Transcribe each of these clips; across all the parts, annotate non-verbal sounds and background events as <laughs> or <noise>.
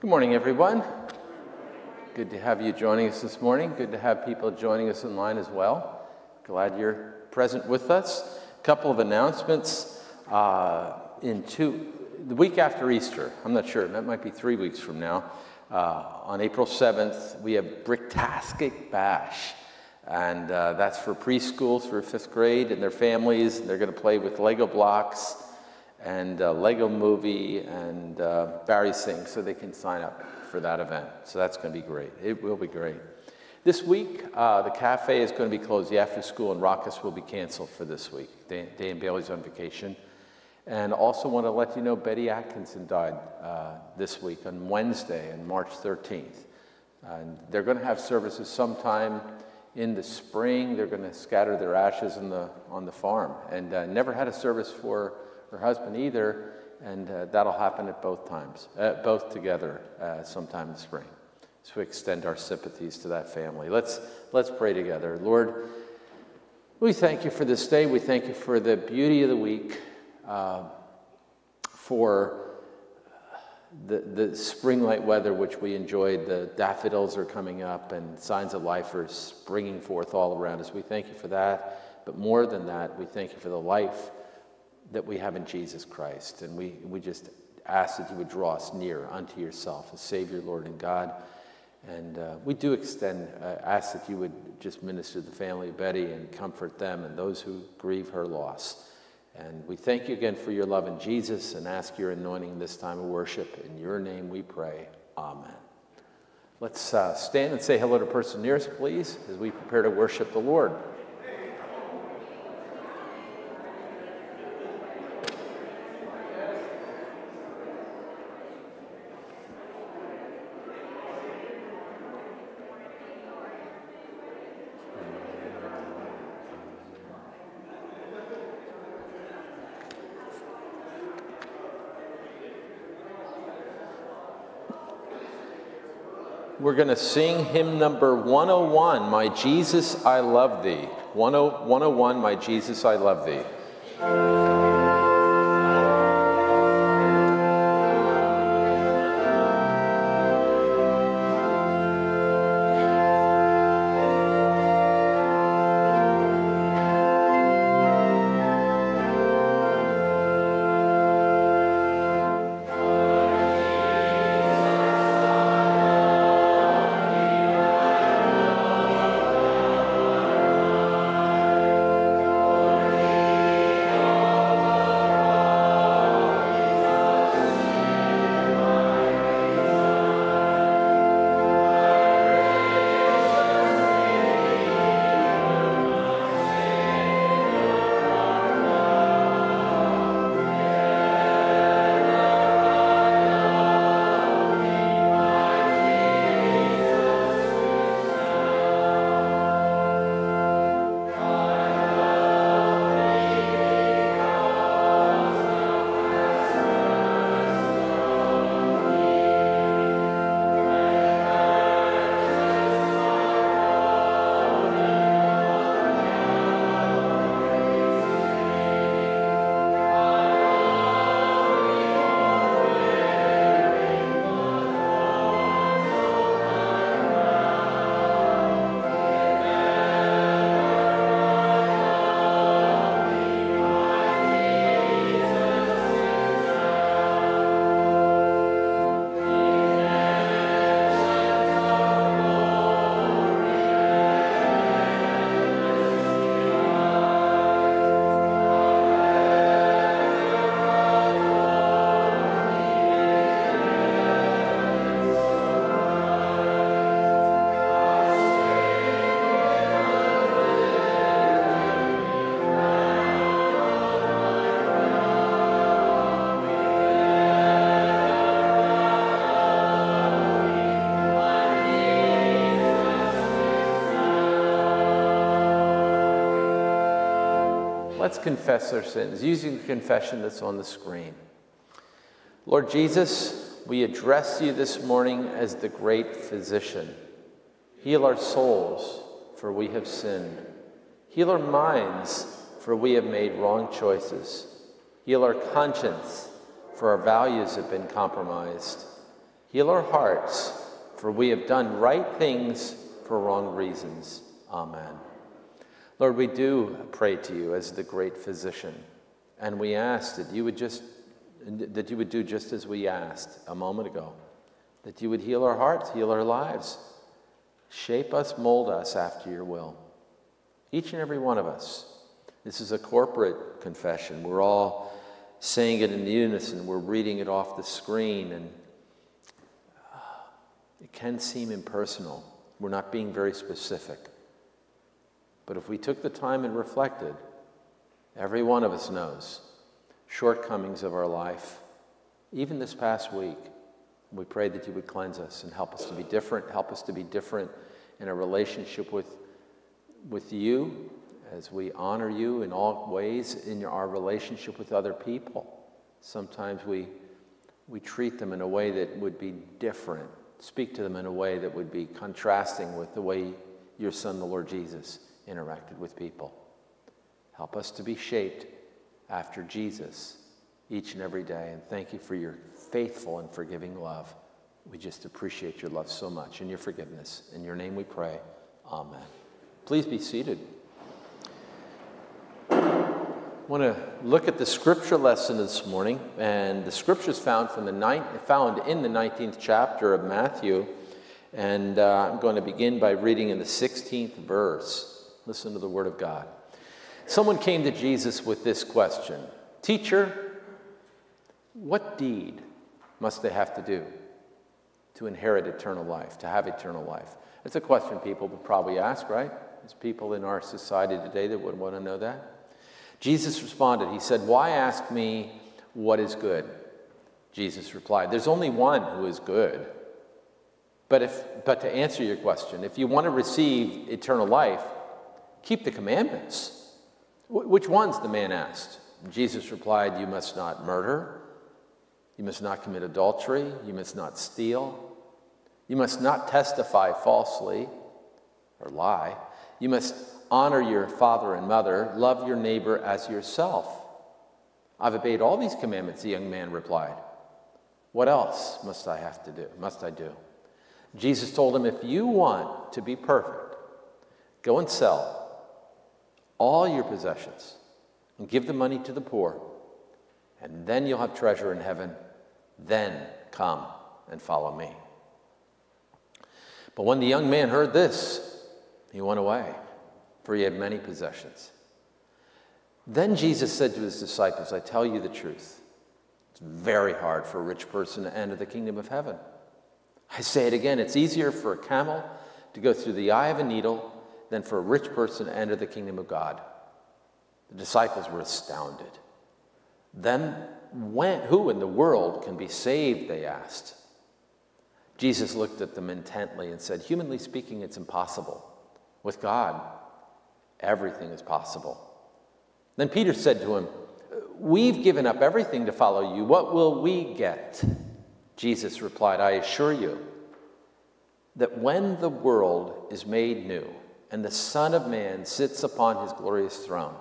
Good morning, everyone. Good to have you joining us this morning. Good to have people joining us online as well. Glad you're present with us. A couple of announcements. Uh, in two, the week after Easter, I'm not sure, that might be three weeks from now, uh, on April 7th, we have Bricktastic Bash. And uh, that's for preschool through fifth grade and their families. They're going to play with Lego blocks and uh, Lego Movie and uh, various things so they can sign up for that event. So that's going to be great. It will be great. This week, uh, the cafe is going to be closed. The after school and Raucous will be canceled for this week. Dan, Dan Bailey's on vacation. And also want to let you know Betty Atkinson died uh, this week on Wednesday, on March 13th. And they're going to have services sometime in the spring. They're going to scatter their ashes on the, on the farm. And uh, never had a service for her husband either, and uh, that'll happen at both times, uh, both together uh, sometime in the spring. So we extend our sympathies to that family. Let's, let's pray together. Lord, we thank you for this day. We thank you for the beauty of the week, uh, for the, the spring light weather which we enjoyed. The daffodils are coming up and signs of life are springing forth all around us. We thank you for that. But more than that, we thank you for the life that we have in Jesus Christ. And we, we just ask that you would draw us near unto yourself as Savior, Lord, and God. And uh, we do extend, uh, ask that you would just minister to the family of Betty and comfort them and those who grieve her loss. And we thank you again for your love in Jesus and ask your anointing this time of worship. In your name we pray. Amen. Let's uh, stand and say hello to person nearest, please, as we prepare to worship the Lord. We're going to sing hymn number 101, My Jesus, I Love Thee. 101, My Jesus, I Love Thee. Let's confess our sins using the confession that's on the screen. Lord Jesus, we address you this morning as the great physician. Heal our souls, for we have sinned. Heal our minds, for we have made wrong choices. Heal our conscience, for our values have been compromised. Heal our hearts, for we have done right things for wrong reasons. Amen. Lord, we do pray to you as the great physician, and we ask that you would just that you would do just as we asked a moment ago, that you would heal our hearts, heal our lives, shape us, mold us after your will. Each and every one of us. This is a corporate confession. We're all saying it in unison. We're reading it off the screen, and uh, it can seem impersonal. We're not being very specific. But if we took the time and reflected, every one of us knows shortcomings of our life. Even this past week, we prayed that you would cleanse us and help us to be different, help us to be different in a relationship with, with you as we honor you in all ways in our relationship with other people. Sometimes we, we treat them in a way that would be different, speak to them in a way that would be contrasting with the way your Son, the Lord Jesus, interacted with people. Help us to be shaped after Jesus each and every day. And thank you for your faithful and forgiving love. We just appreciate your love so much and your forgiveness. In your name we pray. Amen. Please be seated. I want to look at the scripture lesson this morning, and the scripture is found from the ninth, found in the 19th chapter of Matthew, and uh, I'm going to begin by reading in the 16th verse. Listen to the word of God. Someone came to Jesus with this question Teacher, what deed must they have to do to inherit eternal life, to have eternal life? It's a question people would probably ask, right? There's people in our society today that would want to know that. Jesus responded, He said, Why ask me what is good? Jesus replied, There's only one who is good. But, if, but to answer your question, if you want to receive eternal life, keep the commandments. Which ones? the man asked. Jesus replied, You must not murder. You must not commit adultery. You must not steal. You must not testify falsely or lie. You must honor your father and mother, love your neighbor as yourself. I've obeyed all these commandments, the young man replied. What else must I have to do? Must I do? Jesus told him, If you want to be perfect, go and sell all your possessions and give the money to the poor, and then you'll have treasure in heaven. Then come and follow me. But when the young man heard this, he went away for he had many possessions. Then Jesus said to his disciples, I tell you the truth. It's very hard for a rich person to enter the kingdom of heaven. I say it again it's easier for a camel to go through the eye of a needle than for a rich person to enter the kingdom of God. The disciples were astounded. Then, when, who in the world can be saved? They asked. Jesus looked at them intently and said, Humanly speaking, it's impossible. With God, everything is possible. Then Peter said to him, We've given up everything to follow you. What will we get? Jesus replied, I assure you that when the world is made new and the Son of Man sits upon his glorious throne,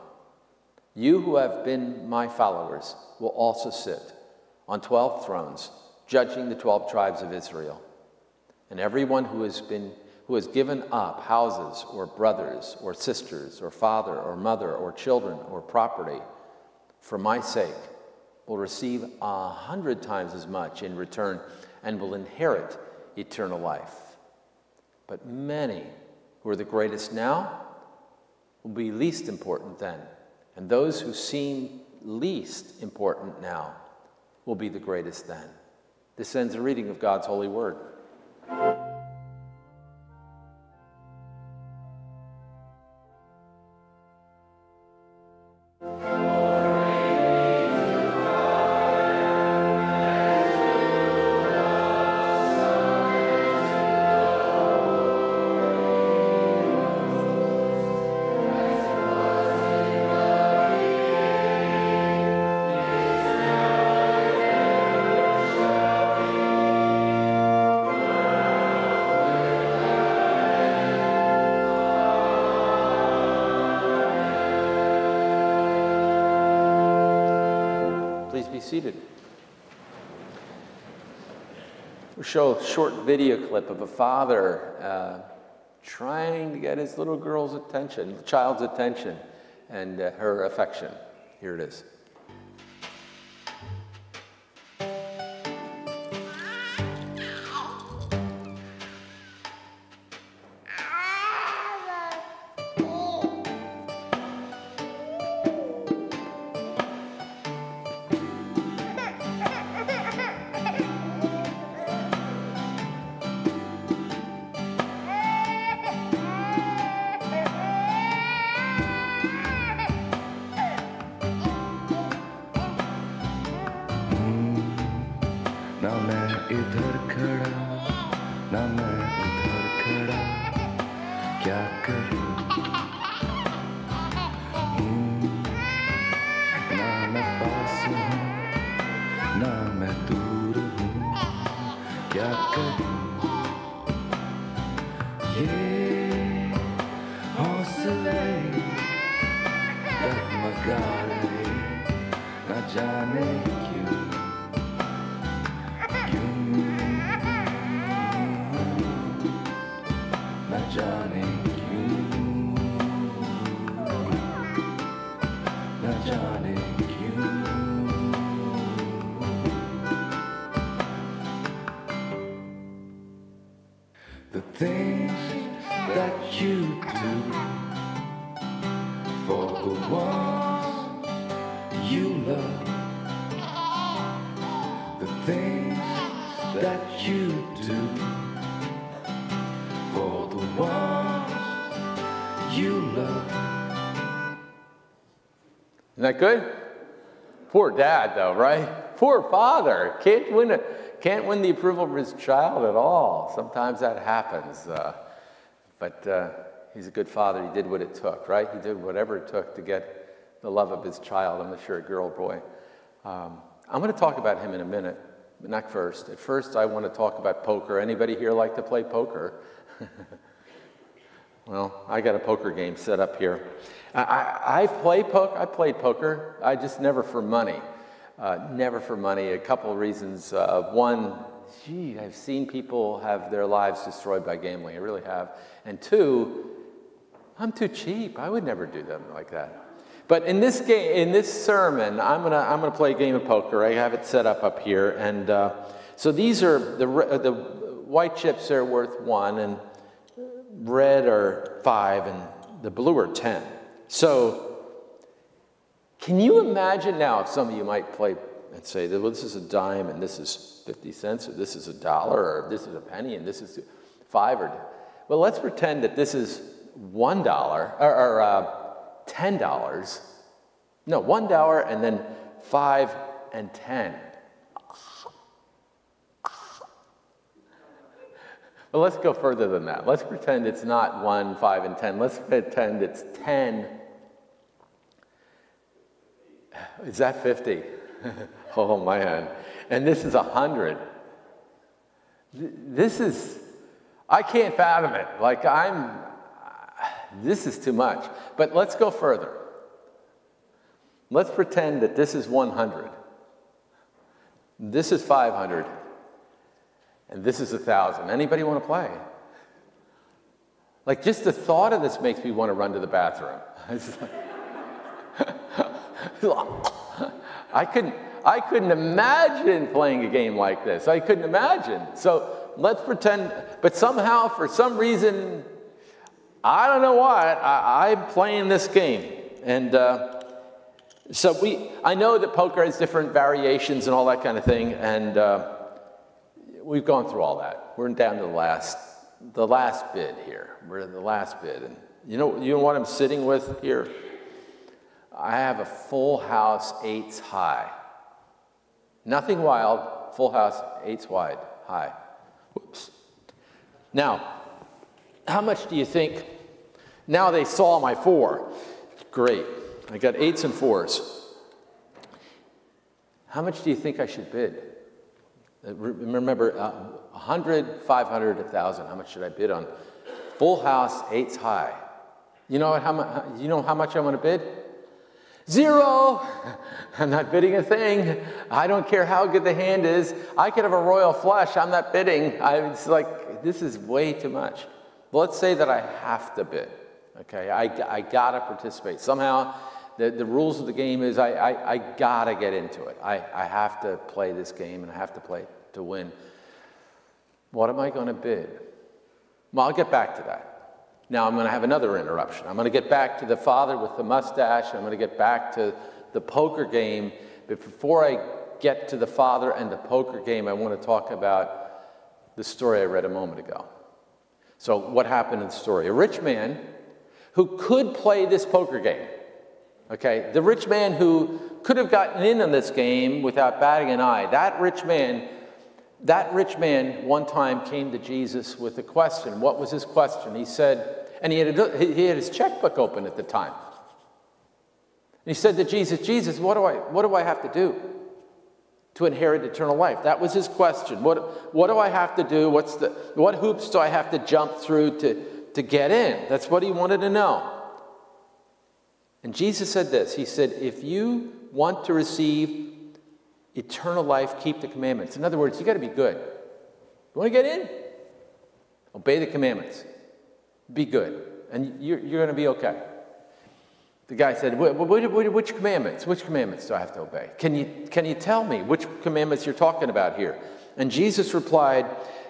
you who have been my followers will also sit on 12 thrones, judging the 12 tribes of Israel. And everyone who has been who has given up houses or brothers or sisters or father or mother or children or property for my sake will receive a hundred times as much in return and will inherit eternal life. But many who are the greatest now will be least important then. And those who seem least important now will be the greatest then. This ends a reading of God's holy word. Show a short video clip of a father uh, trying to get his little girl's attention, the child's attention, and uh, her affection. Here it is. yakaladı Yeah, hosle yakma gari na jane kyun kyun na jane that good? Poor dad, though, right? Poor father. Can't win, a, can't win the approval of his child at all. Sometimes that happens. Uh, but uh, he's a good father. He did what it took, right? He did whatever it took to get the love of his child. I'm not sure girl boy. Um, I'm going to talk about him in a minute, but not first. At first, I want to talk about poker. Anybody here like to play poker? <laughs> Well, I got a poker game set up here. I, I, I play poker. I played poker. I just never for money. Uh, never for money. A couple of reasons. Uh, one, gee, I've seen people have their lives destroyed by gambling. I really have. And two, I'm too cheap. I would never do them like that. But in this game, in this sermon, I'm gonna I'm gonna play a game of poker. I have it set up up here, and uh, so these are the the white chips are worth one, and red are five, and the blue are ten. So, can you imagine now if some of you might play and say, well, this is a dime, and this is 50 cents, or this is a dollar, or this is a penny, and this is five, or well, let's pretend that this is one dollar, or, or uh, ten dollars. No, one dollar, and then five and ten. But let's go further than that. Let's pretend it's not 1, 5, and 10. Let's pretend it's 10. Is that 50? <laughs> oh, man. And this is 100. This is, I can't fathom it. Like, I'm, this is too much. But let's go further. Let's pretend that this is 100. This is 500. And this is a thousand. Anybody want to play? Like just the thought of this makes me want to run to the bathroom. <laughs> <laughs> I couldn't I couldn't imagine playing a game like this. I couldn't imagine. So let's pretend, but somehow, for some reason, I don't know why, I, am playing this game. And uh, so we, I know that poker has different variations and all that kind of thing. And uh, we've gone through all that. We're down to the last, the last bid here. We're in the last bid, and you know, you know what I'm sitting with here? I have a full house eights high. Nothing wild, full house eights wide, high. Whoops. Now, how much do you think? Now they saw my four. Great. I got eights and fours. How much do you think I should bid? Uh, remember, uh, 100, 500, 1,000. How much should I bid on? Full house, eights high. You know how, much, you know how much I'm going to bid? Zero. <laughs> I'm not bidding a thing. I don't care how good the hand is. I could have a royal flush. I'm not bidding. I, it's like, this is way too much. Let's say that I have to bid. Okay, I, I gotta participate. Somehow, the, the rules of the game is I, I, I gotta get into it. I, I have to play this game and I have to play to win. What am I gonna bid? Well, I'll get back to that. Now I'm to have another interruption. I'm to get back to the father with the mustache. I'm to get back to the poker game. But before I get to the father and the poker game, I want to talk about the story I read a moment ago. So, what happened in the story? A rich man who could play this poker game. Okay, the rich man who could have gotten in on this game without batting an eye. That rich man, that rich man one time came to Jesus with a question. What was his question? He said, and he had, a, he had his checkbook open at the time. And he said to Jesus, Jesus, what do I, what do I have to do to inherit eternal life? That was his question. What, what do I have to do? What's the, what hoops do I have to jump through to, to get in? That's what he wanted to know. And Jesus said this He said, If you want to receive eternal life, keep the commandments. In other words, you got to be good. You want to get in? Obey the commandments be good, and you're, you're going to be okay. The guy said, Which commandments? Which commandments do I have to obey? Can you, can you tell me which commandments you're talking about here? And Jesus replied,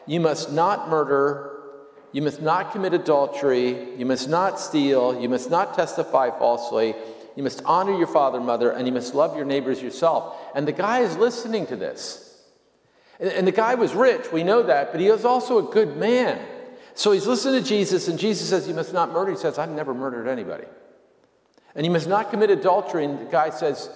You must not murder, you must not commit adultery, you must not steal, you must not testify falsely, you must honor your father and mother, and you must love your neighbors yourself. And the guy is listening to this. And the guy was rich, we know that, but he was also a good man. So he's listening to Jesus, and Jesus says, You must not murder. He says, I've never murdered anybody. And you must not commit adultery. And the guy says,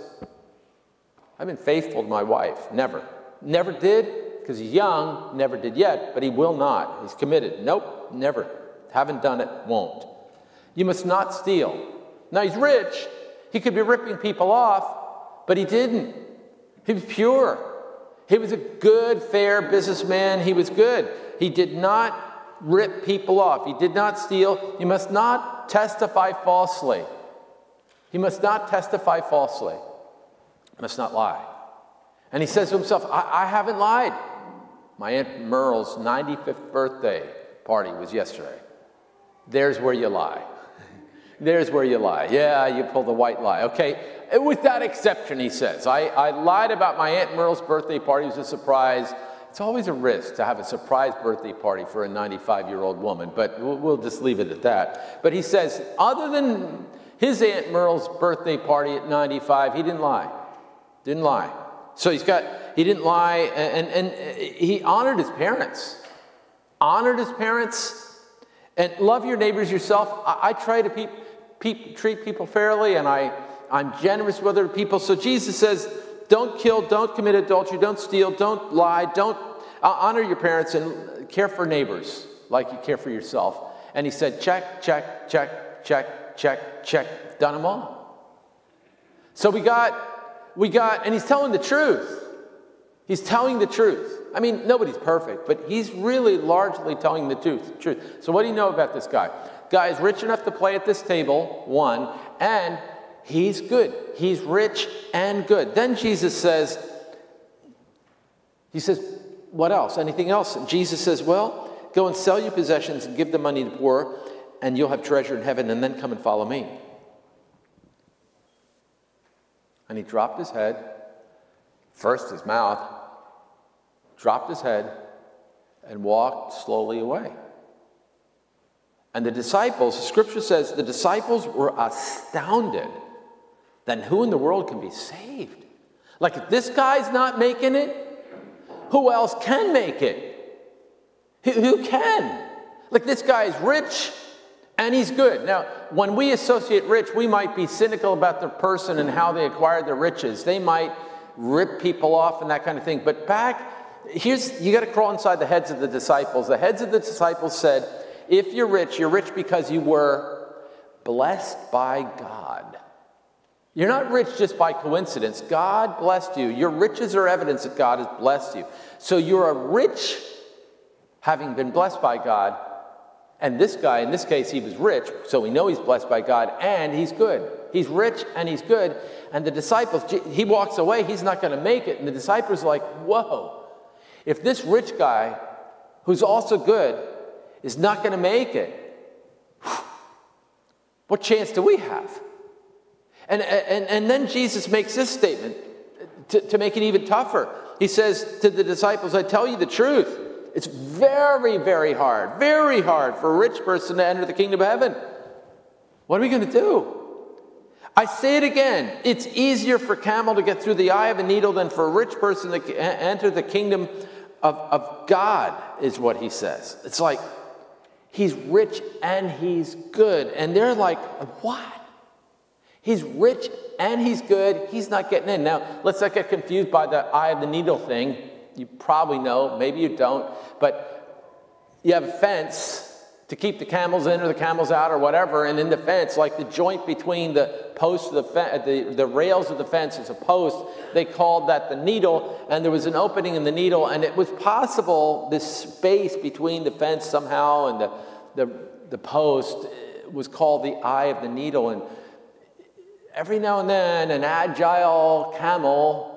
I've been faithful to my wife. Never. Never did, because he's young, never did yet, but he will not. He's committed. Nope, never. Haven't done it, won't. You must not steal. Now he's rich. He could be ripping people off, but he didn't. He was pure. He was a good, fair businessman. He was good. He did not rip people off. He did not steal. He must not testify falsely. He must not testify falsely. He must not lie. And he says to himself, I, I haven't lied. My Aunt Merle's 95th birthday party was yesterday. There's where you lie. <laughs> There's where you lie. Yeah, you pull the white lie. Okay, with that exception, he says, I, I lied about my Aunt Merle's birthday party. It was a surprise. It's always a risk to have a surprise birthday party for a 95 year old woman, but we'll, we'll, just leave it at that. But he says, other than his Aunt Merle's birthday party at 95, he didn't lie. Didn't lie. So he's got, he didn't lie, and, and, he honored his parents. Honored his parents, and love your neighbors yourself. I, I try to pe- pe- treat people fairly, and I, I'm generous with other people. So Jesus says, don't kill, don't commit adultery, don't steal, don't lie, don't uh, honor your parents and care for neighbors like you care for yourself. And he said, check, check, check, check, check, check, done them all. So we got, we got, and he's telling the truth. He's telling the truth. I mean, nobody's perfect, but he's really largely telling the truth. truth. So what do you know about this guy? Guy is rich enough to play at this table, one, and He's good. He's rich and good. Then Jesus says, He says, What else? Anything else? And Jesus says, Well, go and sell your possessions and give the money to the poor, and you'll have treasure in heaven, and then come and follow me. And he dropped his head, first his mouth, dropped his head, and walked slowly away. And the disciples, scripture says, the disciples were astounded then who in the world can be saved? Like, if this guy's not making it, who else can make it? Who, can? Like, this guy is rich and he's good. Now, when we associate rich, we might be cynical about the person and how they acquired their riches. They might rip people off and that kind of thing. But back, here's you got to crawl inside the heads of the disciples. The heads of the disciples said, if you're rich, you're rich because you were blessed by God. You're not rich just by coincidence. God blessed you. Your riches are evidence that God has blessed you. So you're a rich, having been blessed by God, And this guy, in this case, he was rich, so we know he's blessed by God and he's good. He's rich and he's good. And the disciples, he walks away, he's not going to make it. And the disciples are like, whoa, if this rich guy, who's also good, is not going to make it, what chance do we have? And, and, and then Jesus makes this statement to, to make it even tougher. He says to the disciples, I tell you the truth. It's very, very hard, very hard for a rich person to enter the kingdom of heaven. What are we going to do? I say it again. It's easier for a camel to get through the eye of a needle than for a rich person to enter the kingdom of, of God, is what he says. It's like he's rich and he's good. And they're like, what? He's rich and he's good. He's not getting in. Now, let's not get confused by the eye of the needle thing. You probably know, maybe you don't, but you have a fence to keep the camels in or the camels out or whatever, and in the fence, like the joint between the posts of the, uh, the, the rails of the fence is a post, they called that the needle, and there was an opening in the needle, and it was possible this space between the fence somehow and the, the, the post uh, was called the eye of the needle, and every now and then an agile camel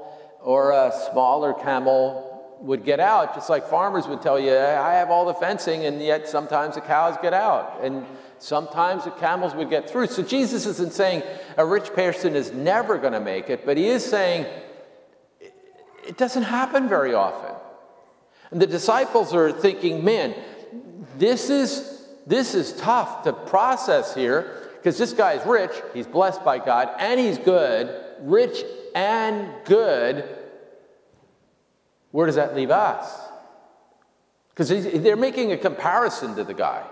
or a smaller camel would get out, just like farmers would tell you, I have all the fencing, and yet sometimes the cows get out, and sometimes the camels would get through. So Jesus isn't saying a rich person is never going to make it, but he is saying it doesn't happen very often. And the disciples are thinking, man, this is, this is tough to process here because this guy is rich, he's blessed by God, and he's good, rich and good. Where does that leave us? Because they're making a comparison to the guy.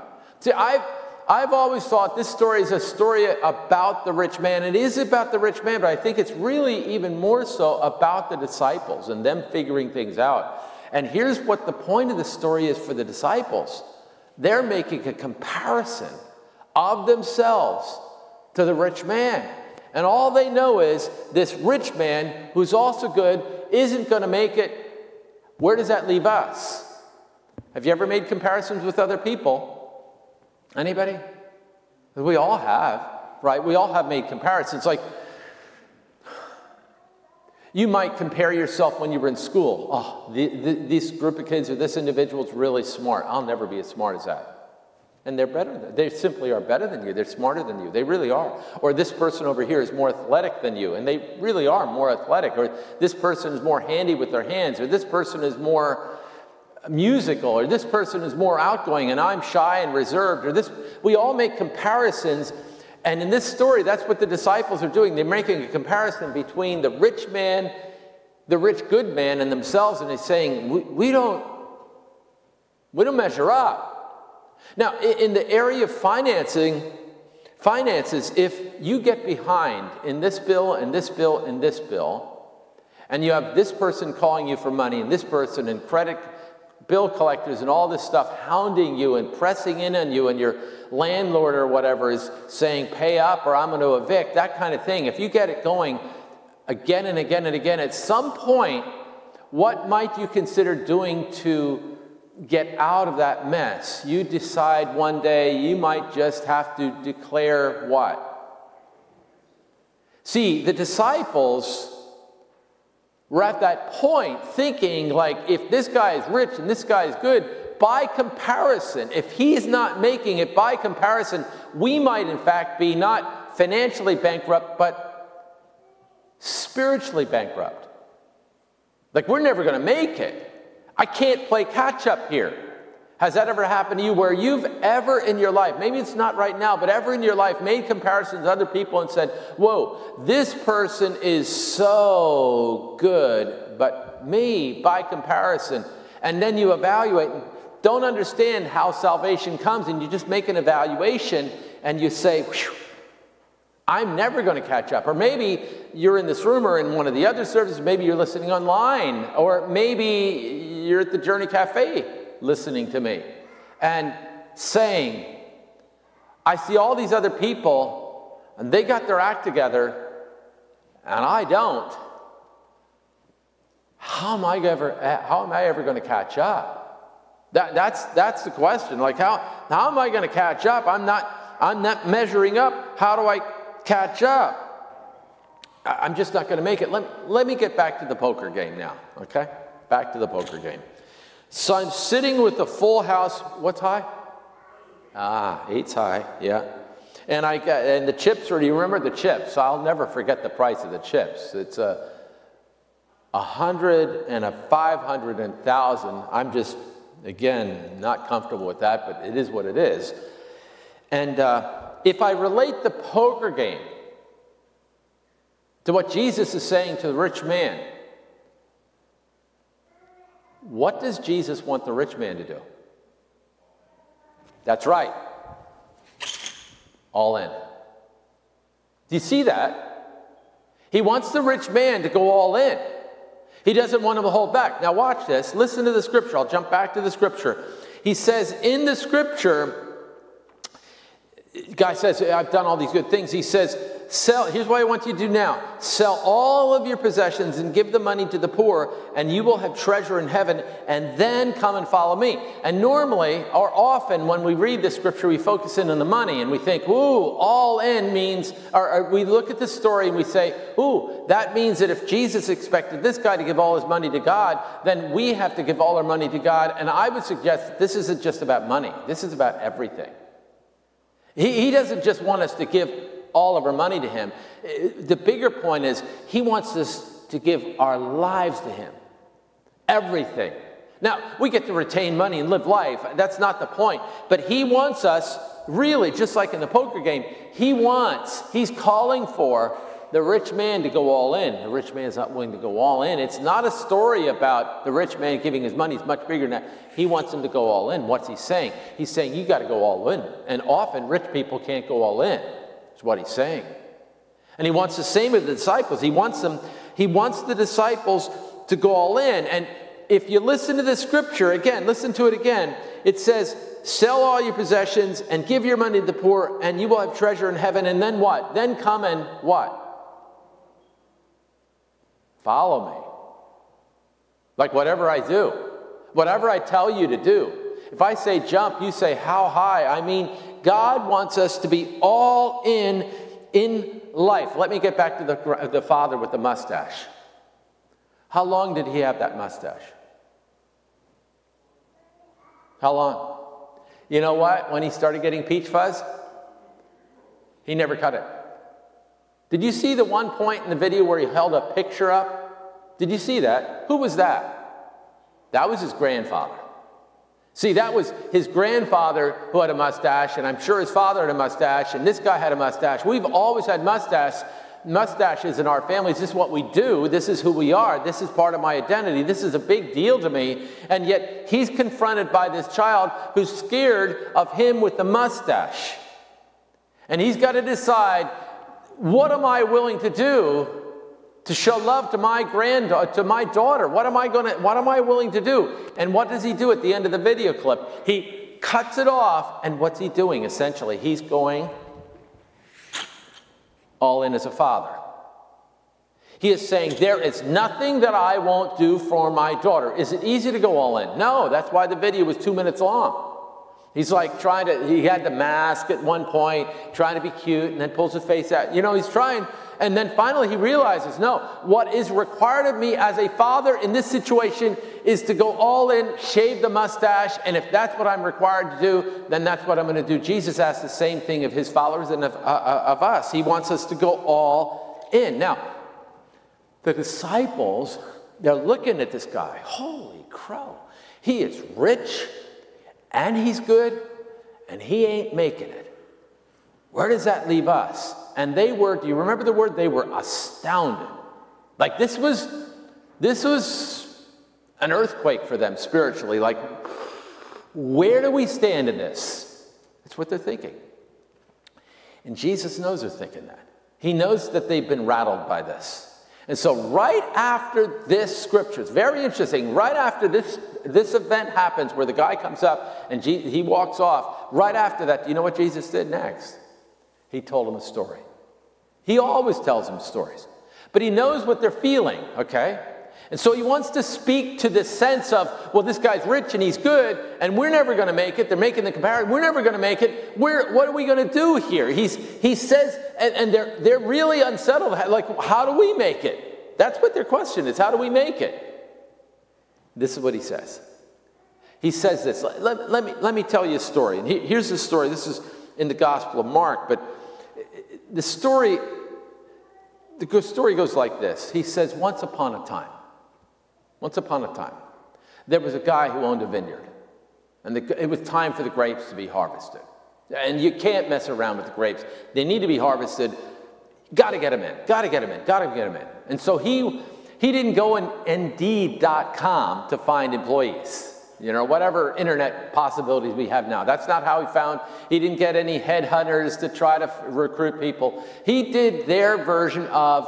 See, I've, I've always thought this story is a story about the rich man. It is about the rich man, but I think it's really even more so about the disciples and them figuring things out. And here's what the point of the story is for the disciples they're making a comparison of themselves to the rich man. And all they know is this rich man, who's also good, isn't going to make it. Where does that leave us? Have you ever made comparisons with other people? Anybody? We all have, right? We all have made comparisons. Like, you might compare yourself when you were in school. Oh, the, the, this group of kids or this individual is really smart. I'll never be as smart as that. And they're better. Than, they simply are better than you. They're smarter than you. They really are. Or this person over here is more athletic than you, and they really are more athletic. Or this person is more handy with their hands. Or this person is more musical. Or this person is more outgoing, and I'm shy and reserved. Or this. We all make comparisons. And in this story, that's what the disciples are doing. They're making a comparison between the rich man, the rich good man, and themselves, and they're saying, we, we don't, we don't measure up. Now, in the area of financing, finances, if you get behind in this bill and this bill and this bill, and you have this person calling you for money and this person and credit bill collectors and all this stuff hounding you and pressing in on you and your landlord or whatever is saying pay up or I'm going to evict, that kind of thing. If you get it going again and again and again, at some point, what might you consider doing to get out of that mess. You decide one day you might just have to declare what? See, the disciples were at that point thinking, like, if this guy is rich and this guy is good, by comparison, if he's not making it by comparison, we might in fact be not financially bankrupt, but spiritually bankrupt. Like, we're never going to make it. I can't play catch up here. Has that ever happened to you where you've ever in your life, maybe it's not right now, but ever in your life made comparisons to other people and said, Whoa, this person is so good, but me by comparison. And then you evaluate and don't understand how salvation comes, and you just make an evaluation and you say, I'm never going to catch up. Or maybe you're in this room or in one of the other services, maybe you're listening online, or maybe you're at the Journey Cafe listening to me and saying, I see all these other people and they got their act together and I don't. How am I ever, how am I ever going to catch up? That, that's, that's the question. Like, how, how am I going to catch up? I'm not, I'm not measuring up. How do I catch up? I'm just not going to make it. Let, let me get back to the poker game now, okay? Back to the poker game. So I'm sitting with the full house. What's high? Ah, eight's high, yeah. And I got, and the chips are, do you remember the chips? I'll never forget the price of the chips. It's a, a hundred and a five hundred and thousand. I'm just, again, not comfortable with that, but it is what it is. And uh, if I relate the poker game to what Jesus is saying to the rich man, what does Jesus want the rich man to do? That's right. All in. Do you see that? He wants the rich man to go all in. He doesn't want him to hold back. Now, watch this. Listen to the scripture. I'll jump back to the scripture. He says in the scripture, guy says, I've done all these good things. He says, Sell, here's what I want you to do now sell all of your possessions and give the money to the poor, and you will have treasure in heaven, and then come and follow me. And normally, or often, when we read the scripture, we focus in on the money and we think, ooh, all in means, or, or we look at the story and we say, ooh, that means that if Jesus expected this guy to give all his money to God, then we have to give all our money to God. And I would suggest that this isn't just about money, this is about everything. He, he doesn't just want us to give all of our money to Him. Uh, the bigger point is, He wants us to give our lives to Him. Everything. Now, we get to retain money and live life. That's not the point. But He wants us, really, just like in the poker game, He wants, He's calling for the rich man to go all in. The rich man is not willing to go all in. It's not a story about the rich man giving his money. It's much bigger than that. He wants him to go all in. What's he saying? He's saying, you got to go all in. And often, rich people can't go all in Is what he's saying. And he wants the same with the disciples. He wants them, he wants the disciples to go all in. And if you listen to the scripture, again, listen to it again, it says, Sell all your possessions and give your money to the poor, and you will have treasure in heaven. And then what? Then come and what? Follow me. Like whatever I do, whatever I tell you to do. If I say jump, you say how high. I mean, God wants us to be all in in life. Let me get back to the, the father with the mustache. How long did he have that mustache? How long? You know what? When he started getting peach fuzz, he never cut it. Did you see the one point in the video where he held a picture up? Did you see that? Who was that? That was his grandfather. See, that was his grandfather who had a mustache, and I'm sure his father had a mustache, and this guy had a mustache. We've always had mustache, mustaches in our families. This is what we do. This is who we are. This is part of my identity. This is a big deal to me. And yet, he's confronted by this child who's scared of him with the mustache. And he's got to decide what am I willing to do to show love to my granddaughter, to my daughter. What am I going to, what am I willing to do? And what does he do at the end of the video clip? He cuts it off, and what's he doing essentially? He's going all in as a father. He is saying, There is nothing that I won't do for my daughter. Is it easy to go all in? No, that's why the video was two minutes long. He's like trying to, he had the mask at one point, trying to be cute, and then pulls his face out. You know, he's trying, and then finally he realizes no, what is required of me as a father in this situation is to go all in, shave the mustache, and if that's what I'm required to do, then that's what I'm going to do. Jesus asked the same thing of his followers and of, uh, uh, of us. He wants us to go all in. Now, the disciples, they're looking at this guy. Holy crow. He is rich and he's good and he ain't making it. Where does that leave us? And they were, do you remember the word? They were astounded. Like this was, this was an earthquake for them spiritually. Like, where do we stand in this? That's what they're thinking. And Jesus knows they're thinking that. He knows that they've been rattled by this. And so, right after this scripture, it's very interesting. Right after this, this event happens where the guy comes up and he walks off, right after that, do you know what Jesus did next? He told him a story. He always tells them stories, but he knows what they're feeling, okay? And so he wants to speak to this sense of, well, this guy's rich and he's good, and we're never going to make it. They're making the comparison. We're never going to make it. We're, what are we going to do here? He's, he says, and, and they're, they're really unsettled. Like, how do we make it? That's what their question is. How do we make it? This is what he says. He says this. Let, let, let me, let me tell you a story. And he, here's the story. This is in the Gospel of Mark, but the story, the story goes like this. He says, Once upon a time, once upon a time, there was a guy who owned a vineyard, and the, it was time for the grapes to be harvested. And you can't mess around with the grapes. They need to be harvested. Got to get them in. Got to get them in. Got to get them in. And so he he didn't go in Indeed.com to find employees you know, whatever internet possibilities we have now. That's not how he found, he didn't get any headhunters to try to recruit people. He did their version of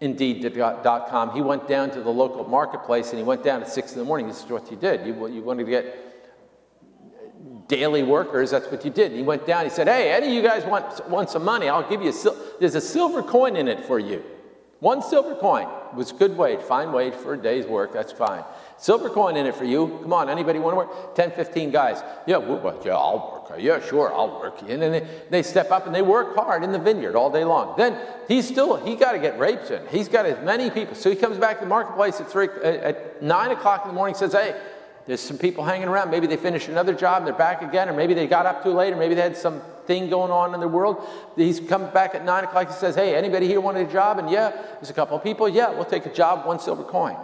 Indeed.com. He went down to the local marketplace and he went down at six in the morning. This is what you did. You, you wanted to get daily workers, that's what you did. He went down, he said, Hey, any of you guys want, want some money? I'll give you a, there's a silver coin in it for you. One silver coin was good wage, fine wage for a day's work, that's fine. Silver coin in it for you. Come on, anybody want to work? 10, 15 guys. Yeah, well, yeah, I'll work. Yeah, sure, I'll work. And then they, they step up and they work hard in the vineyard all day long. Then he's still, he got to get rapes in. He's got as many people. So he comes back to the marketplace at, three, at 9 o'clock in the morning says, hey, there's some people hanging around. Maybe they finished another job and they're back again, or maybe they got up too late, or maybe they had some thing going on in their world. He's come back at 9 o'clock. He says, hey, anybody here want a job? And yeah, there's a couple of people. Yeah, we'll take a job, one silver coin.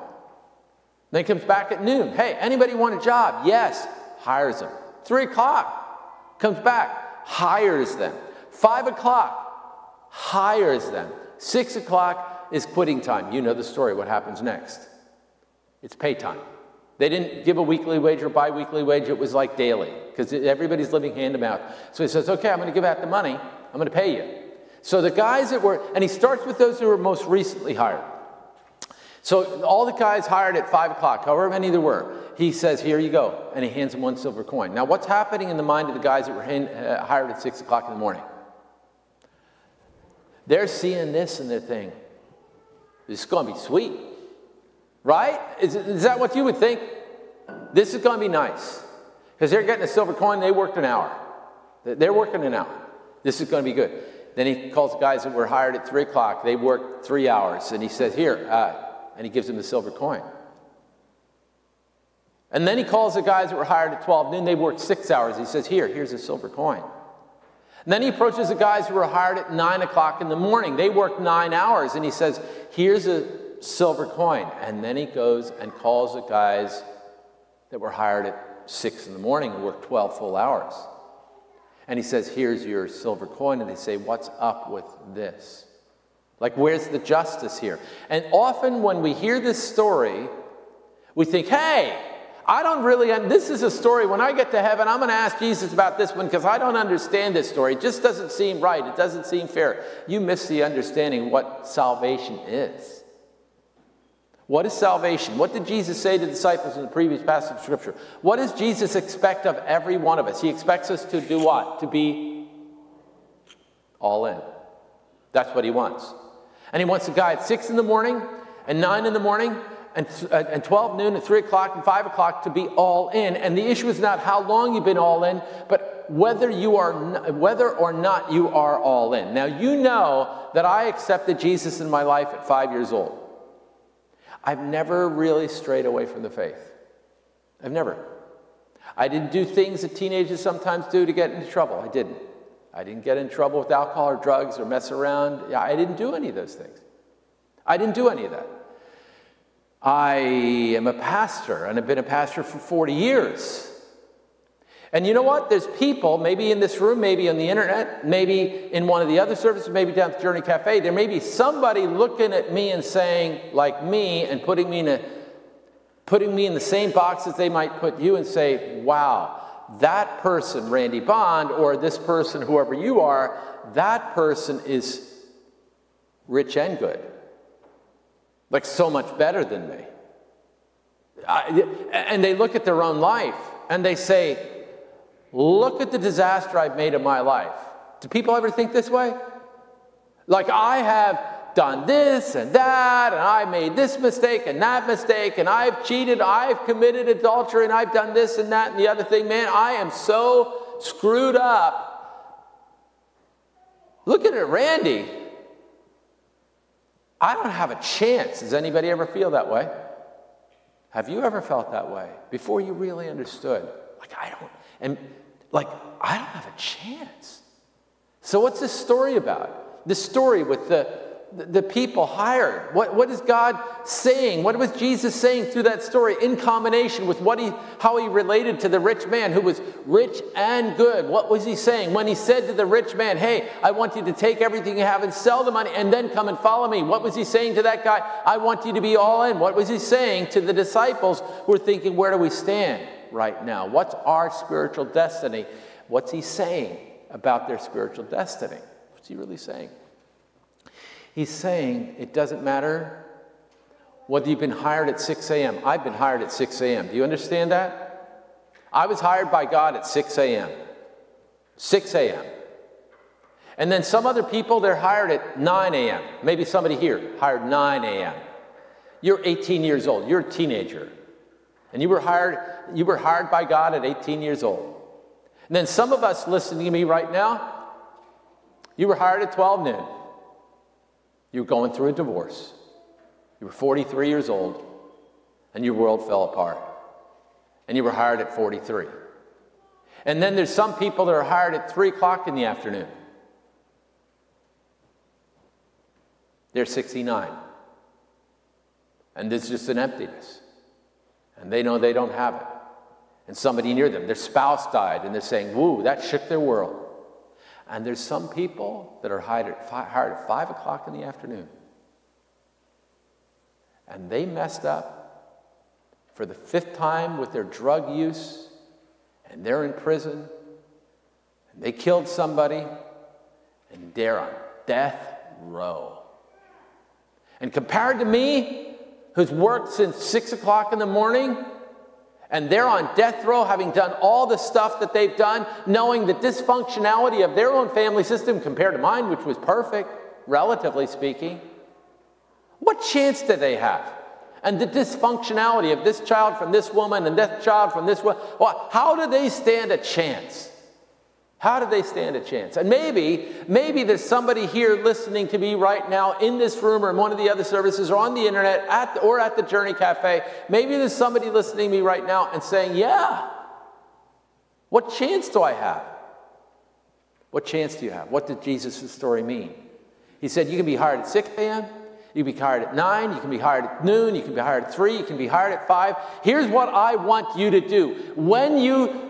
Then he comes back at noon. Hey, anybody want a job? Yes. Hires them. Three o'clock, comes back, hires them. Five o'clock, hires them. Six o'clock is quitting time. You know the story. What happens next? It's pay time. They didn't give a weekly wage or bi weekly wage, it was like daily because everybody's living hand to mouth. So he says, Okay, I'm going to give out the money, I'm going to pay you. So the guys that were, and he starts with those who were most recently hired. So all the guys hired at five o'clock, however many there were, he says, "Here you go," and he hands them one silver coin. Now, what's happening in the mind of the guys that were uh, hired at six o'clock in the morning? They're seeing this and they're thinking, "This is going to be sweet, right? Is, is that what you would think? This is going to be nice because they're getting a silver coin. They worked an hour. They're working an hour. This is going to be good." Then he calls the guys that were hired at three o'clock. They worked three hours, and he says, "Here." Uh, and he gives him the silver coin. And then he calls the guys that were hired at 12 noon. They worked six hours. He says, Here, here's a silver coin. And then he approaches the guys who were hired at 9 o'clock in the morning. They worked nine hours. And he says, Here's a silver coin. And then he goes and calls the guys that were hired at 6 in the morning who worked 12 full hours. And he says, Here's your silver coin. And they say, What's up with this? Like, where's the justice here? And often when we hear this story, we think, hey, I don't really, and this is a story, when I get to heaven, I'm going to ask Jesus about this one because I don't understand this story. It just doesn't seem right. It doesn't seem fair. You miss the understanding what salvation is. What is salvation? What did Jesus say to disciples in the previous passage of Scripture? What does Jesus expect of every one of us? He expects us to do what? To be all in. That's what he wants. And he wants a guy at 6 in the morning and 9 in the morning and, uh, and 12 noon and 3 o'clock and 5 o'clock to be all in. And the issue is not how long you've been all in, but whether, you are, whether or not you are all in. Now, you know that I accepted Jesus in my life at five years old. I've never really strayed away from the faith. I've never. I didn't do things that teenagers sometimes do to get into trouble. I didn't. I didn't get in trouble with alcohol or drugs or mess around. I didn't do any of those things. I didn't do any of that. I am a pastor and I've been a pastor for 40 years. And you know what? There's people, maybe in this room, maybe on the internet, maybe in one of the other services, maybe down at the Journey Cafe, there may be somebody looking at me and saying, like me, and putting me in a putting me in the same box as they might put you and say, wow, that person, Randy Bond, or this person, whoever you are, that person is rich and good. Like so much better than me. I, and they look at their own life and they say, Look at the disaster I've made of my life. Do people ever think this way? Like, I have done this and that, and I made this mistake and that mistake, and I've cheated, I've committed adultery, and I've done this and that and the other thing. Man, I am so screwed up. Looking at it, Randy, I don't have a chance. Does anybody ever feel that way? Have you ever felt that way before you really understood? Like, I don't, and like, I don't have a chance. So, what's this story about? This story with the the people hired. What, what is God saying? What was Jesus saying through that story in combination with what he, how he related to the rich man who was rich and good? What was he saying when he said to the rich man, Hey, I want you to take everything you have and sell the money and then come and follow me? What was he saying to that guy? I want you to be all in. What was he saying to the disciples who were thinking, Where do we stand right now? What's our spiritual destiny? What's he saying about their spiritual destiny? What's he really saying? He's saying it doesn't matter whether you've been hired at 6 a.m. I've been hired at 6 a.m. Do you understand that? I was hired by God at 6 a.m. 6 a.m. And then some other people, they're hired at 9 a.m. Maybe somebody here hired 9 a.m. You're 18 years old, you're a teenager. And you were hired, you were hired by God at 18 years old. And then some of us listening to me right now, you were hired at 12 noon. You were going through a divorce. You were 43 years old, and your world fell apart. And you were hired at 43. And then there's some people that are hired at 3 o'clock in the afternoon. They're 69. And there's just an emptiness. And they know they don't have it. And somebody near them, their spouse died, and they're saying, Woo, that shook their world. And there's some people that are hired at, hired at 5 o'clock in the afternoon. And they messed up for the fifth time with their drug use, and they're in prison, and they killed somebody, and they're on death row. And compared to me, who's worked since 6 o'clock in the morning, and they're on death row, having done all the stuff that they've done, knowing the dysfunctionality of their own family system compared to mine, which was perfect, relatively speaking. What chance do they have? And the dysfunctionality of this child from this woman and this child from this woman, well, how do they stand a chance? How do they stand a chance? And maybe, maybe there's somebody here listening to me right now in this room or in one of the other services or on the internet at or at the Journey Cafe. Maybe there's somebody listening to me right now and saying, Yeah, what chance do I have? What chance do you have? What did Jesus' story mean? He said, You can be hired at 6 a.m., you can be hired at 9, you can be hired at noon, you can be hired at 3, you can be hired at 5. Here's what I want you to do. When you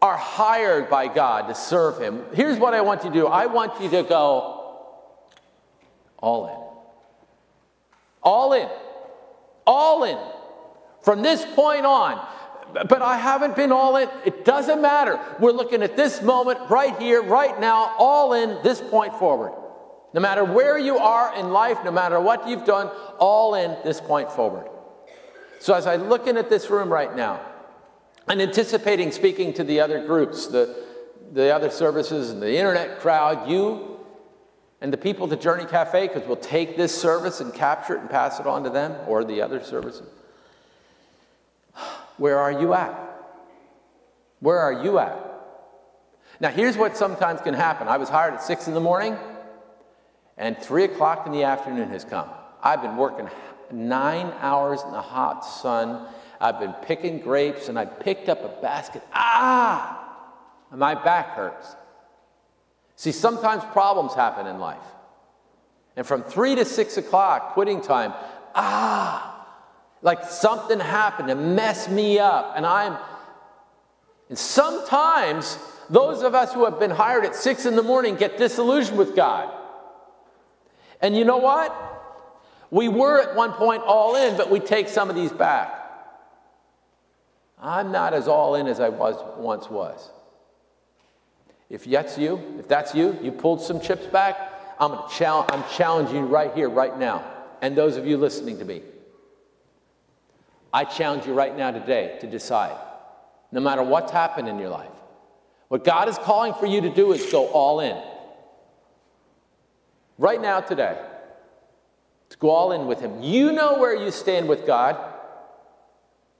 are hired by God to serve Him, here's what I want you to do I want you to go all in. All in. All in. From this point on. But I haven't been all in. It doesn't matter. We're looking at this moment right here, right now, all in this point forward. No matter where you are in life, no matter what you've done, all in this point forward. So as I'm looking at this room right now, and anticipating speaking to the other groups, the, the other services, and the internet crowd, you and the people at the Journey Cafe, because we'll take this service and capture it and pass it on to them or the other services. Where are you at? Where are you at? Now, here's what sometimes can happen. I was hired at 6 in the morning, and 3 o'clock in the afternoon has come. I've been working nine hours in the hot sun I've been picking grapes and I picked up a basket. Ah! My back hurts. See, sometimes problems happen in life. And from three to six o'clock, quitting time, ah, like something happened to mess me up. And I'm, and sometimes those of us who have been hired at six in the morning get disillusioned with God. And you know what? We were at one point all in, but we take some of these back. I'm not as all in as I was once was. If that's you, if that's you, you pulled some chips back, I'm, gonna challenge, I'm challenging you right here, right now. And those of you listening to me, I challenge you right now today to decide, no matter what's happened in your life, what God is calling for you to do is go all in. Right now, today. to go all in with Him. You know where you stand with God.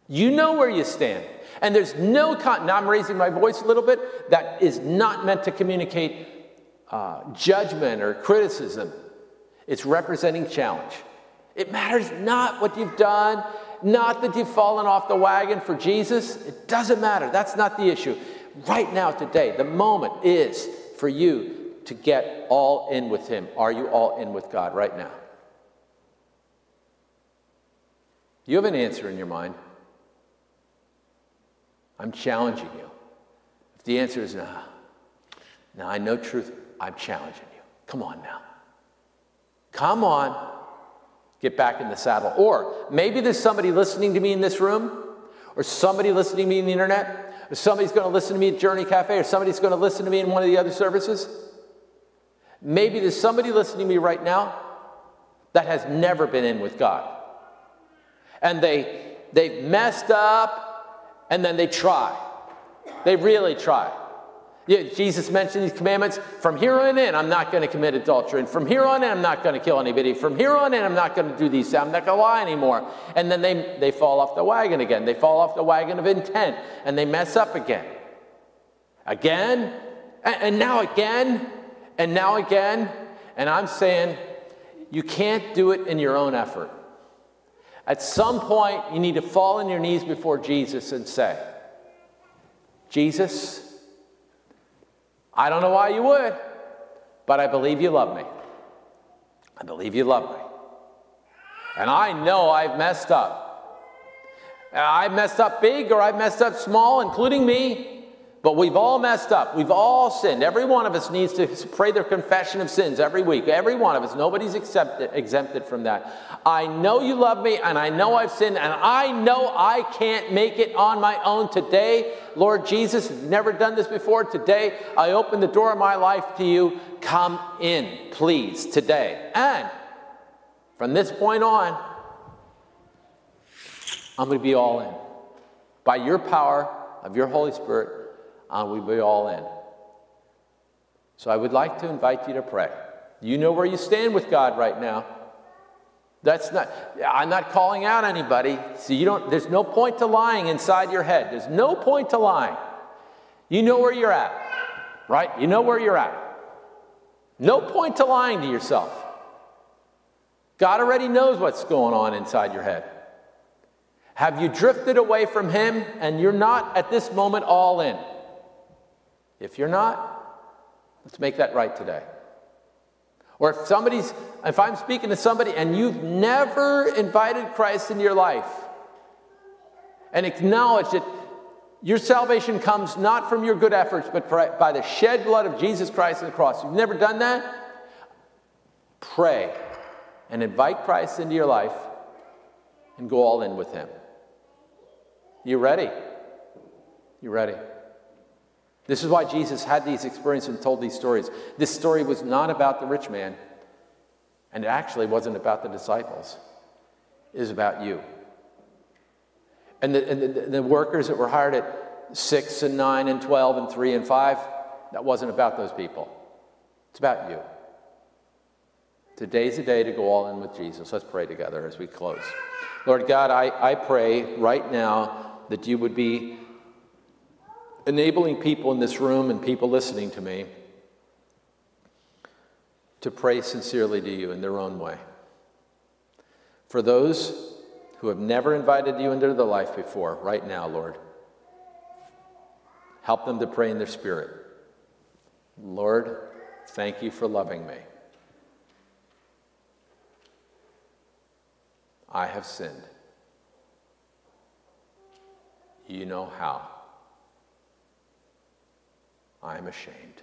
You know where you stand. And there's no, con- now I'm raising my voice a little bit, that is not meant to communicate uh, judgment or criticism. It's representing challenge. It matters not what you've done, not that you've fallen off the wagon for Jesus. It doesn't matter. That's not the issue. Right now, today, the moment is for you to get all in with Him. Are you all in with God right now? You have an answer in your mind. I'm challenging you. If the answer is no, now I know truth, I'm challenging you. Come on now. Come on. Get back in the saddle. Or maybe there's somebody listening to me in this room, or somebody listening to me in the internet, or somebody's going to listen to me at Journey Cafe, or somebody's going to listen to me in one of the other services. Maybe there's somebody listening to me right now that has never been in with God and they, they've messed up and then they try. They really try. Yeah, Jesus mentioned these commandments. From here on in, I'm not going to commit adultery. And from here on in, I'm not going to kill anybody. From here on in, I'm not going to do these. I'm not going to lie anymore. And then they, they fall off the wagon again. They fall off the wagon of intent and they mess up again. Again, and, and now again, and now again. And I'm saying, you can't do it in your own effort. At some point, you need to fall on your knees before Jesus and say, Jesus, I don't know why you would, but I believe you love me. I believe you love me. And I know I've messed up. I've messed up big or I've messed up small, including me. But we've all messed up. We've all sinned. Every one of us needs to pray their confession of sins every week. Every one of us. Nobody's accepted, exempted from that. I know you love me, and I know I've sinned, and I know I can't make it on my own today. Lord Jesus, never done this before. Today, I open the door of my life to you. Come in, please, today. And from this point on, I'm going to be all in. By your power of your Holy Spirit, and we be all in. So I would like to invite you to pray. You know where you stand with God right now. That's not, I'm not calling out anybody. So you don't, there's no point to lying inside your head. There's no point to lying. You know where you're at, right? You know where you're at. No point to lying to yourself. God already knows what's going on inside your head. Have you drifted away from Him and you're not at this moment all in? If you're not, let's make that right today. Or if somebody's, if I'm speaking to somebody and you've never invited Christ into your life and acknowledge that your salvation comes not from your good efforts, but by the shed blood of Jesus Christ on the cross. You've never done that? Pray and invite Christ into your life and go all in with Him. You ready? You ready? This is why Jesus had these experiences and told these stories. This story was not about the rich man, and it actually wasn't about the disciples. It was about you. And the, and the, the workers that were hired at 6 and 9 and 12 and 3 and 5, that wasn't about those people. It's about you. Today's the day to go all in with Jesus. Let's pray together as we close. Lord God, I, I pray right now that you would be enabling people in this room and people listening to me to pray sincerely to you in their own way. For those who have never invited you into their life before, right now, Lord, help them to pray in their spirit. Lord, thank you for loving me. I have sinned. You know how. I'm ashamed.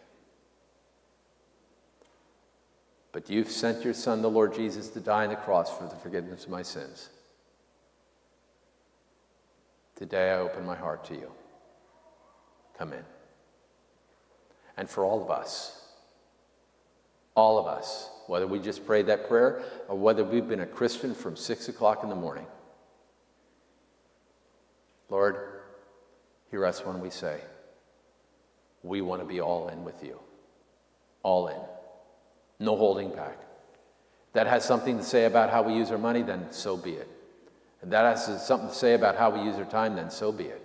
But you've sent your Son, the Lord Jesus, to die on the cross for the forgiveness of my sins. Today I open my heart to you. Come in. And for all of us, all of us, whether we just prayed that prayer or whether we've been a Christian from six o'clock in the morning, Lord, hear us when we say, we want to be all in with you. All in. No holding back. that has something to say about how we use our money, then so be it. And that has something to say about how we use our time, then so be it.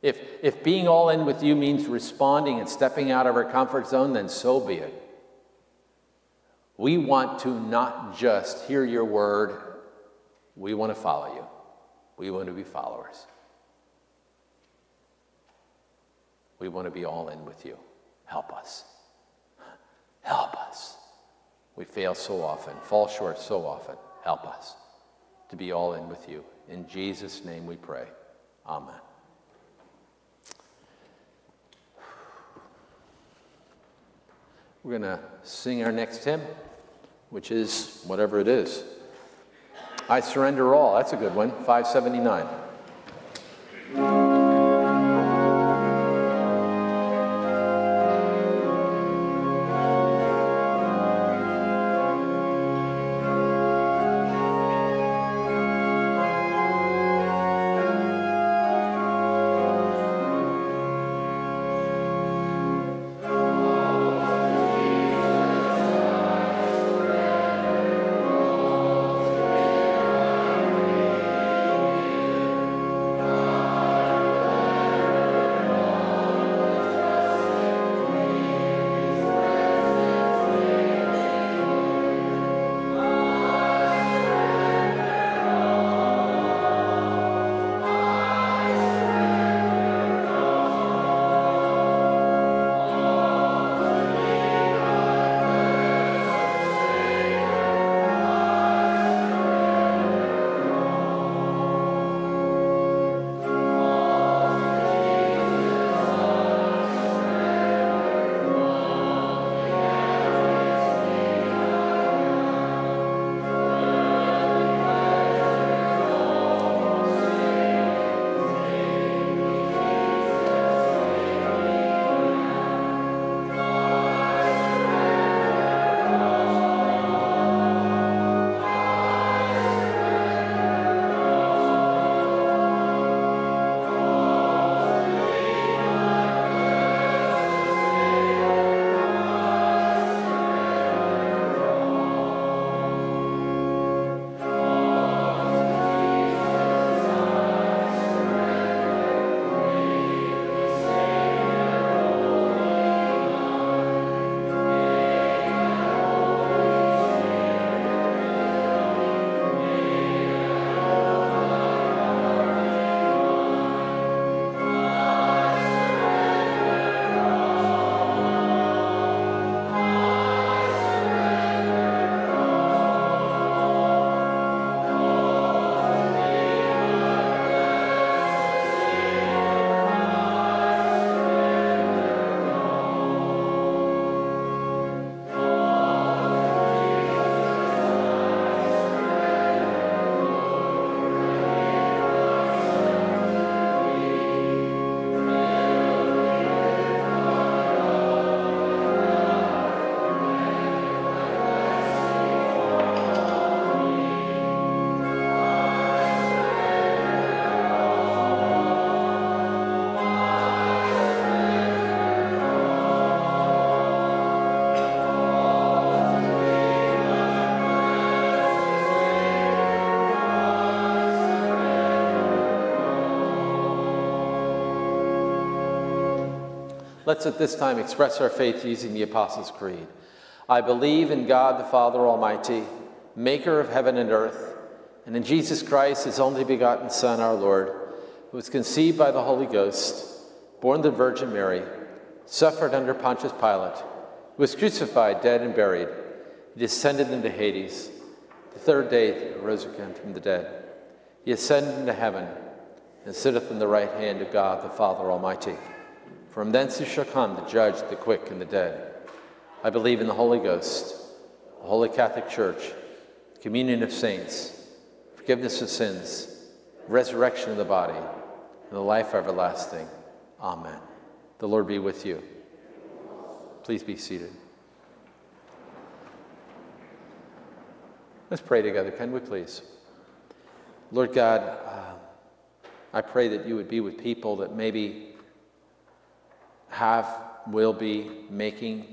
If, if being all in with you means responding and stepping out of our comfort zone, then so be it. We want to not just hear your word, we want to follow you. We want to be followers. We want to be all in with you. Help us. Help us. We fail so often, fall short so often. Help us to be all in with you. In Jesus' name we pray. Amen. We're going to sing our next hymn, which is whatever it is. I surrender all. That's a good one. 579. Let's at this time express our faith using the Apostles' Creed. I believe in God the Father Almighty, maker of heaven and earth, and in Jesus Christ, his only begotten Son, our Lord, who was conceived by the Holy Ghost, born the Virgin Mary, suffered under Pontius Pilate, was crucified, dead, and buried. He descended into Hades. The third day he rose again from the dead. He ascended into heaven and sitteth in the right hand of God the Father Almighty. From thence he shall come to judge the quick and the dead. I believe in the Holy Ghost, the Holy Catholic Church, communion of saints, forgiveness of sins, resurrection of the body, and the life everlasting. Amen. The Lord be with you. Please be seated. Let's pray together, can we please? Lord God, uh, I pray that you would be with people that maybe have, will be making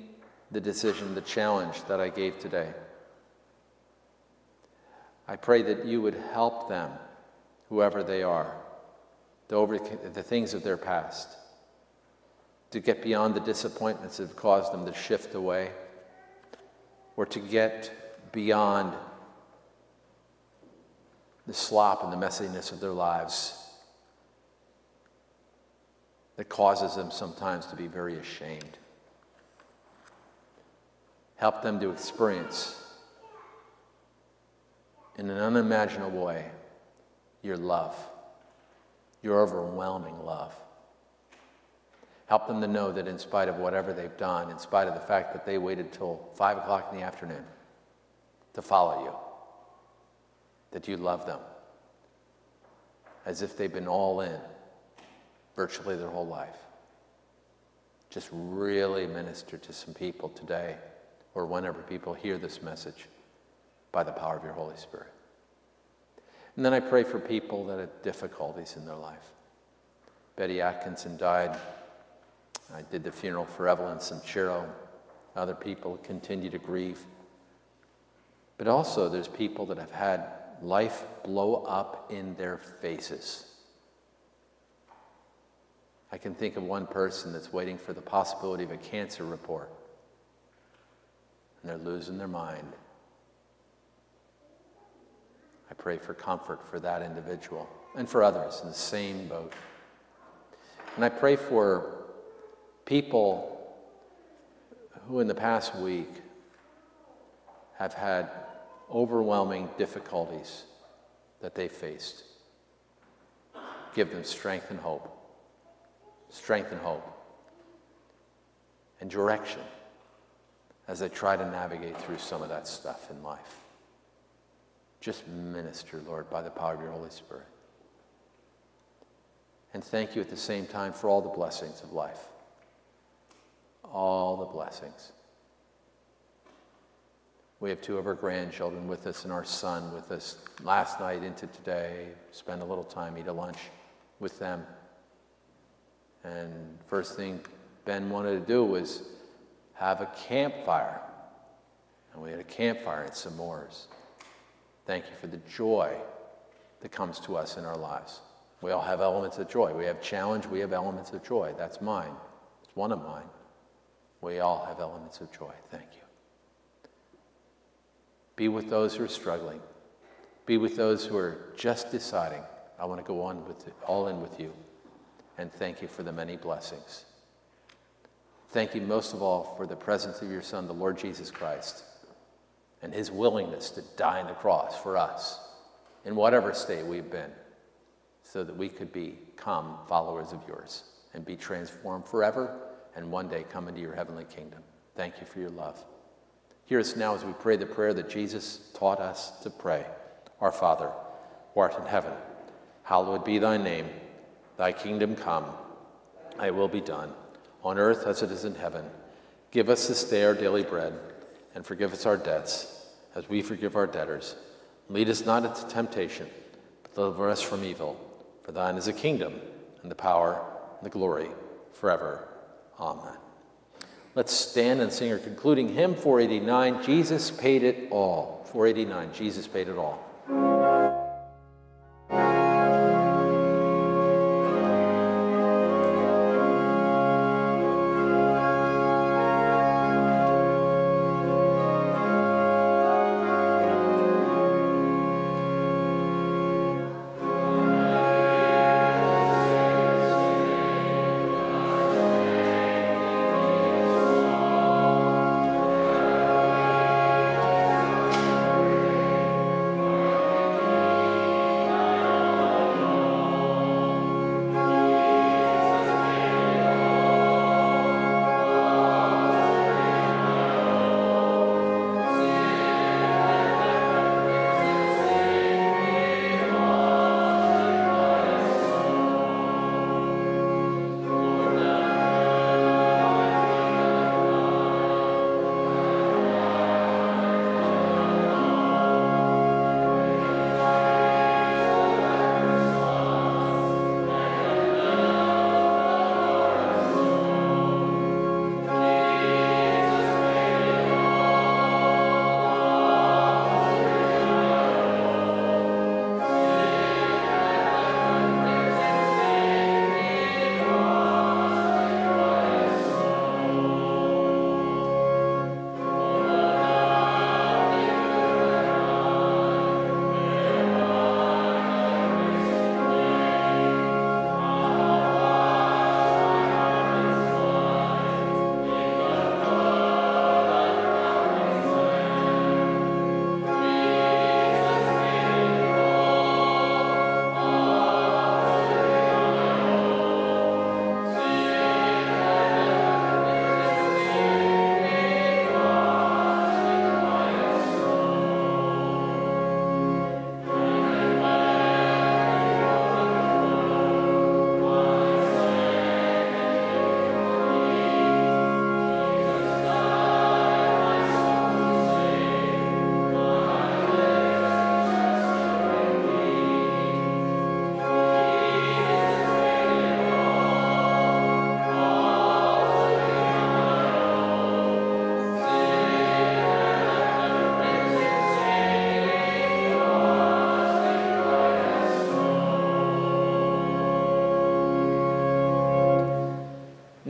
the decision, the challenge that I gave today. I pray that you would help them, whoever they are, to overcome the things of their past, to get beyond the disappointments that have caused them to shift away, or to get beyond the slop and the messiness of their lives that causes them sometimes to be very ashamed. Help them to experience in an unimaginable way your love, your overwhelming love. Help them to know that in spite of whatever they've done, in spite of the fact that they waited till 5 o'clock in the afternoon to follow you, that you love them as if they've been all in virtually their whole life. Just really minister to some people today or whenever people hear this message by the power of your Holy Spirit. And then I pray for people that have difficulties in their life. Betty Atkinson died. I did the funeral for Evelyn Sanchiro. Other people continue to grieve. But also, there's people that have had life blow up in their faces. I can think of one person that's waiting for the possibility of a cancer report, and they're losing their mind. I pray for comfort for that individual and for others in the same boat. And I pray for people who in the past week have had overwhelming difficulties that they faced. Give them strength and hope. Strength and hope. And direction as they try to navigate through some of that stuff in life. Just minister, Lord, by the power of your Holy Spirit. And thank you at the same time for all the blessings of life. All the blessings. We have two of our grandchildren with us and our son with us last night into today. Spend a little time, eat a lunch with them. And first thing Ben wanted to do was have a campfire. And we had a campfire at s'mores. Thank you for the joy that comes to us in our lives. We all have elements of joy. We have challenge, we have elements of joy. That's mine. It's one of mine. We all have elements of joy. Thank you. Be with those who are struggling. Be with those who are just deciding, I want to go on with it, all in with you. And thank you for the many blessings. Thank you most of all for the presence of your Son, the Lord Jesus Christ and his willingness to die on the cross for us in whatever state we've been so that we could become followers of yours and be transformed forever and one day come into your heavenly kingdom. Thank you for your love. Hear us now as we pray the prayer that Jesus taught us to pray. Our Father, who art in heaven, hallowed be thy name. Thy kingdom come, thy will be done, on earth as it is in heaven. Give us this day our daily bread and forgive us our debts as we forgive our debtors. Lead us not into temptation, but deliver us from evil. For thine is the kingdom, and the power, and the glory, forever. Amen. Let's stand and sing our concluding hymn 489 Jesus paid it all. 489 Jesus paid it all.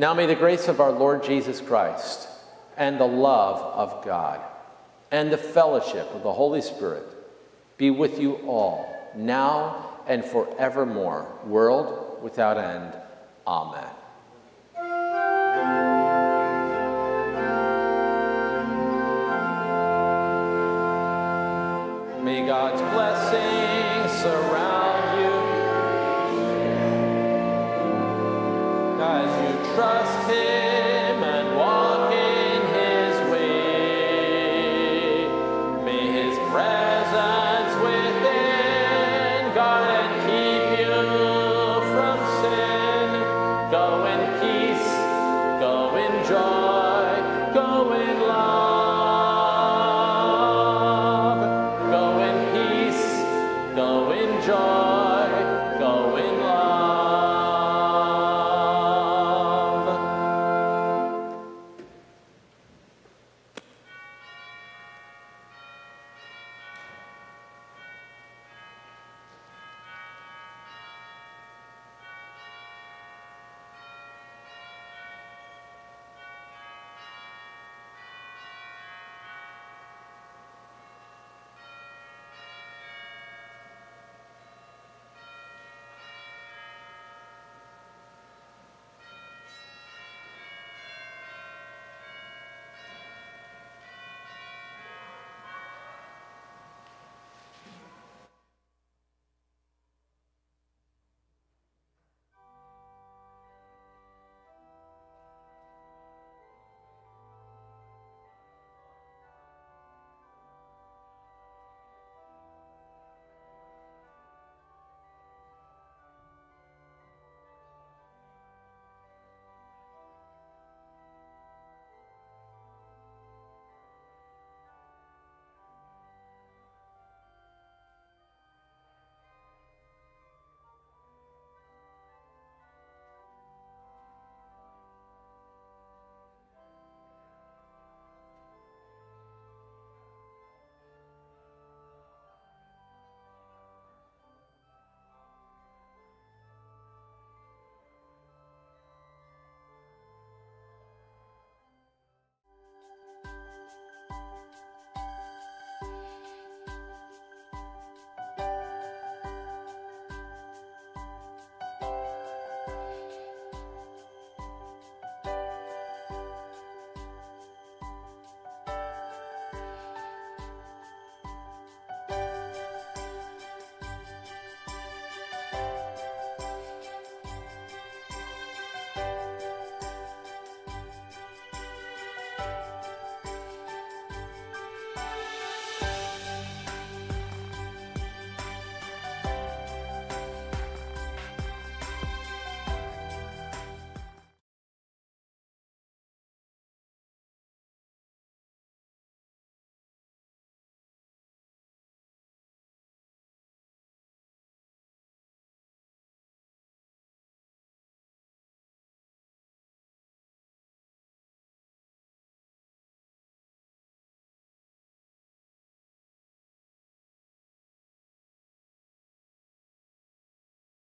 Now may the grace of our Lord Jesus Christ and the love of God and the fellowship of the Holy Spirit be with you all, now and forevermore, world without end. Amen.